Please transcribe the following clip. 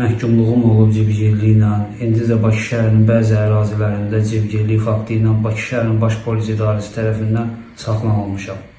məhkumluğum olub cibgirliklə. İndi də Bakı şəhərinin bəzi ərazilərində cibgirlik faktı ilə Bakı şəhərinin Baş Polis İdarəsi tərəfindən saxlanılmışam.